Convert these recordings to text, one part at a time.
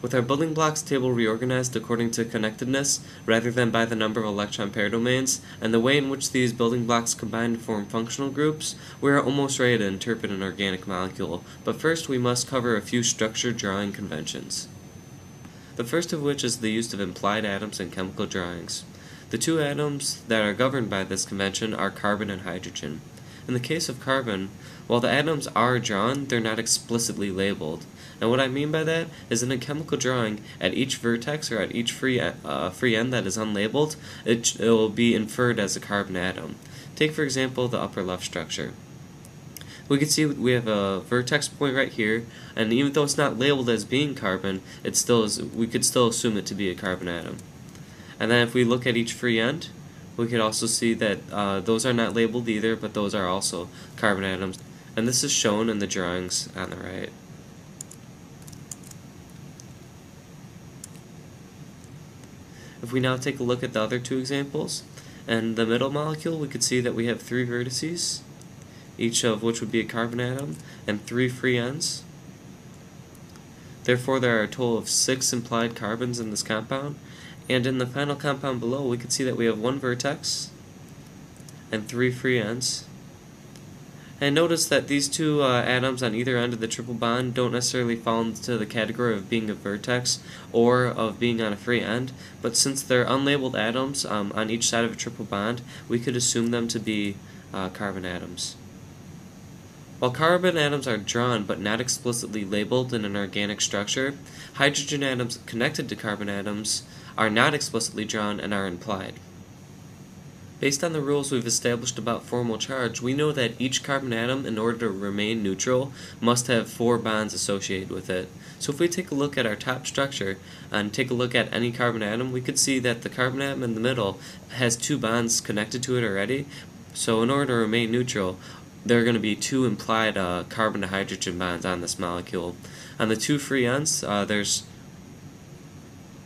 With our building blocks table reorganized according to connectedness rather than by the number of electron pair domains, and the way in which these building blocks combine to form functional groups, we are almost ready to interpret an organic molecule, but first we must cover a few structure drawing conventions. The first of which is the use of implied atoms in chemical drawings. The two atoms that are governed by this convention are carbon and hydrogen. In the case of carbon, while the atoms are drawn, they're not explicitly labeled. And what I mean by that is in a chemical drawing, at each vertex or at each free, uh, free end that is unlabeled, it, it will be inferred as a carbon atom. Take for example the upper left structure. We can see we have a vertex point right here, and even though it's not labeled as being carbon, it still is. We could still assume it to be a carbon atom. And then if we look at each free end, we could also see that uh, those are not labeled either, but those are also carbon atoms. And this is shown in the drawings on the right. If we now take a look at the other two examples, and the middle molecule, we could see that we have three vertices, each of which would be a carbon atom, and three free ends. Therefore, there are a total of six implied carbons in this compound, and in the final compound below, we can see that we have one vertex and three free ends. And notice that these two uh, atoms on either end of the triple bond don't necessarily fall into the category of being a vertex or of being on a free end, but since they're unlabeled atoms um, on each side of a triple bond, we could assume them to be uh, carbon atoms. While carbon atoms are drawn but not explicitly labeled in an organic structure, hydrogen atoms connected to carbon atoms are not explicitly drawn and are implied. Based on the rules we've established about formal charge, we know that each carbon atom, in order to remain neutral, must have four bonds associated with it. So if we take a look at our top structure and take a look at any carbon atom, we could see that the carbon atom in the middle has two bonds connected to it already. So in order to remain neutral, there are going to be two implied uh, carbon to hydrogen bonds on this molecule. On the two free ends, uh, there's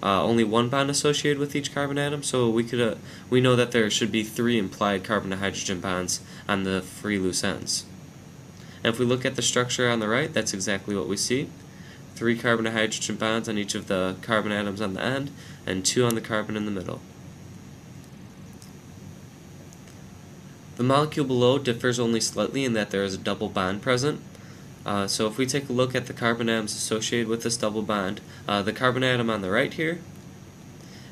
uh, only one bond associated with each carbon atom, so we could uh, we know that there should be three implied carbon to hydrogen bonds on the free loose ends. And if we look at the structure on the right, that's exactly what we see. Three carbon to hydrogen bonds on each of the carbon atoms on the end, and two on the carbon in the middle. The molecule below differs only slightly in that there is a double bond present. Uh, so if we take a look at the carbon atoms associated with this double bond, uh, the carbon atom on the right here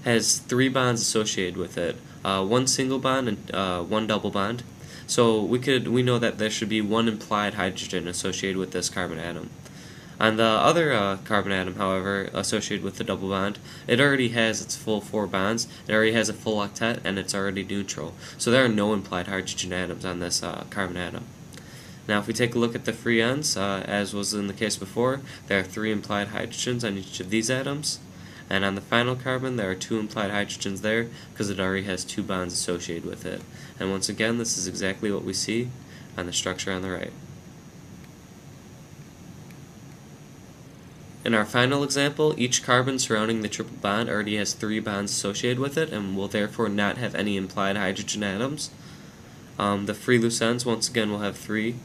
has three bonds associated with it, uh, one single bond and uh, one double bond. So we could we know that there should be one implied hydrogen associated with this carbon atom. On the other uh, carbon atom, however, associated with the double bond, it already has its full four bonds, it already has a full octet, and it's already neutral. So there are no implied hydrogen atoms on this uh, carbon atom. Now if we take a look at the free ends, uh, as was in the case before, there are three implied hydrogens on each of these atoms. And on the final carbon, there are two implied hydrogens there because it already has two bonds associated with it. And once again, this is exactly what we see on the structure on the right. In our final example, each carbon surrounding the triple bond already has three bonds associated with it and will therefore not have any implied hydrogen atoms. Um, the free loose ends, once again, will have three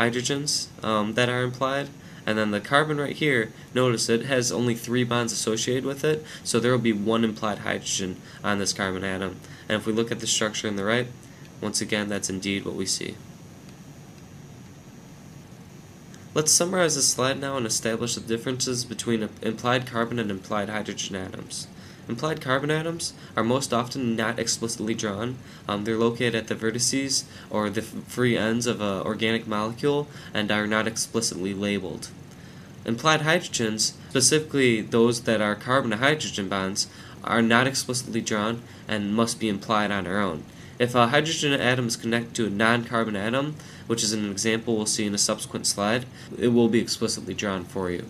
hydrogens um, that are implied. And then the carbon right here, notice it has only three bonds associated with it, so there will be one implied hydrogen on this carbon atom. And if we look at the structure on the right, once again, that's indeed what we see. Let's summarize this slide now and establish the differences between implied carbon and implied hydrogen atoms. Implied carbon atoms are most often not explicitly drawn. Um, they're located at the vertices or the free ends of an organic molecule and are not explicitly labeled. Implied hydrogens, specifically those that are carbon to hydrogen bonds, are not explicitly drawn and must be implied on their own. If a hydrogen atom is connected to a non-carbon atom, which is an example we'll see in a subsequent slide, it will be explicitly drawn for you.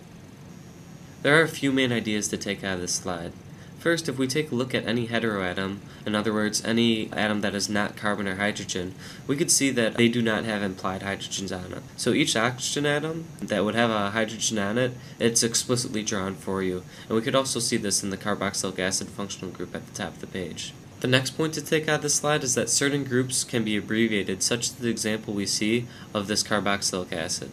There are a few main ideas to take out of this slide. First, if we take a look at any heteroatom, in other words, any atom that is not carbon or hydrogen, we could see that they do not have implied hydrogens on it. So each oxygen atom that would have a hydrogen on it, it's explicitly drawn for you. And we could also see this in the carboxylic acid functional group at the top of the page. The next point to take out of this slide is that certain groups can be abbreviated, such as the example we see of this carboxylic acid.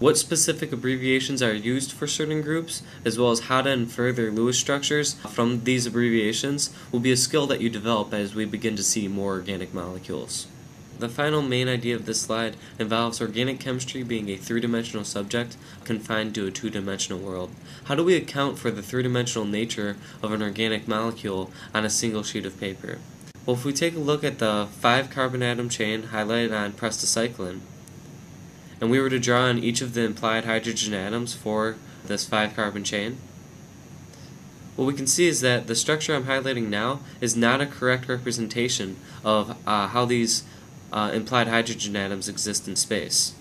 What specific abbreviations are used for certain groups, as well as how to infer their Lewis structures from these abbreviations, will be a skill that you develop as we begin to see more organic molecules. The final main idea of this slide involves organic chemistry being a three-dimensional subject confined to a two-dimensional world. How do we account for the three-dimensional nature of an organic molecule on a single sheet of paper? Well, if we take a look at the 5-carbon atom chain highlighted on prostacyclin, and we were to draw on each of the implied hydrogen atoms for this 5 carbon chain, what we can see is that the structure I'm highlighting now is not a correct representation of uh, how these uh, implied hydrogen atoms exist in space.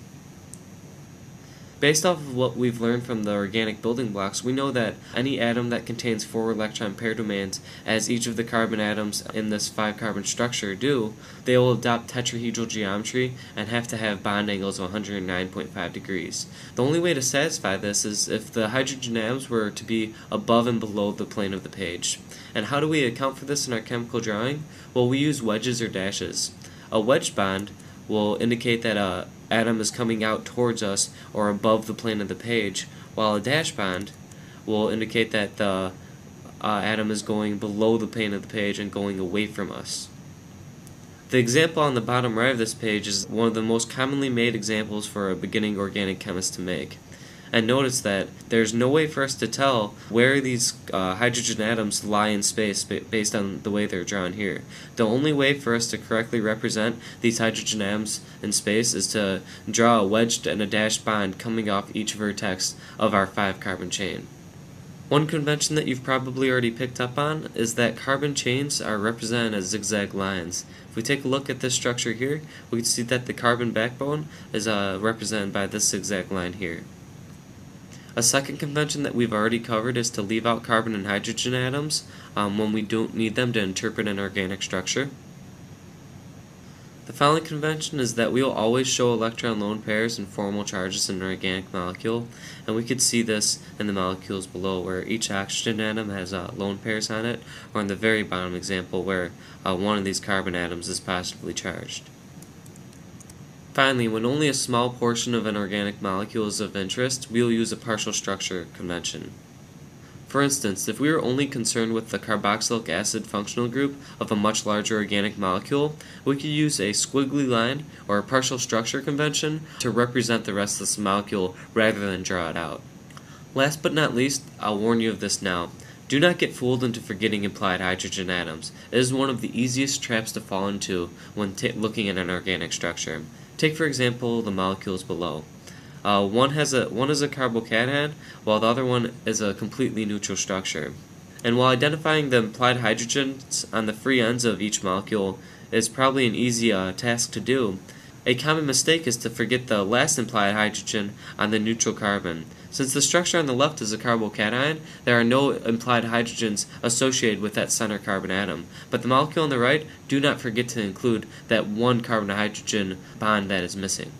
Based off of what we've learned from the organic building blocks, we know that any atom that contains four electron pair domains, as each of the carbon atoms in this five carbon structure do, they will adopt tetrahedral geometry and have to have bond angles of 109.5 degrees. The only way to satisfy this is if the hydrogen atoms were to be above and below the plane of the page. And how do we account for this in our chemical drawing? Well, we use wedges or dashes. A wedge bond will indicate that a atom is coming out towards us or above the plane of the page, while a dash bond will indicate that the uh, atom is going below the plane of the page and going away from us. The example on the bottom right of this page is one of the most commonly made examples for a beginning organic chemist to make and notice that there's no way for us to tell where these uh, hydrogen atoms lie in space based on the way they're drawn here. The only way for us to correctly represent these hydrogen atoms in space is to draw a wedged and a dashed bond coming off each vertex of our 5 carbon chain. One convention that you've probably already picked up on is that carbon chains are represented as zigzag lines. If we take a look at this structure here, we can see that the carbon backbone is uh, represented by this zigzag line here. A second convention that we've already covered is to leave out carbon and hydrogen atoms um, when we don't need them to interpret an organic structure. The following convention is that we will always show electron lone pairs and formal charges in an organic molecule, and we could see this in the molecules below where each oxygen atom has uh, lone pairs on it, or in the very bottom example where uh, one of these carbon atoms is positively charged. Finally, when only a small portion of an organic molecule is of interest, we will use a partial structure convention. For instance, if we are only concerned with the carboxylic acid functional group of a much larger organic molecule, we could use a squiggly line or a partial structure convention to represent the rest of this molecule rather than draw it out. Last but not least, I'll warn you of this now. Do not get fooled into forgetting implied hydrogen atoms. It is one of the easiest traps to fall into when looking at an organic structure. Take for example the molecules below. Uh, one has a one is a carbocation, while the other one is a completely neutral structure. And while identifying the implied hydrogens on the free ends of each molecule is probably an easy uh, task to do, a common mistake is to forget the last implied hydrogen on the neutral carbon. Since the structure on the left is a carbocation, there are no implied hydrogens associated with that center carbon atom. But the molecule on the right, do not forget to include that one carbon hydrogen bond that is missing.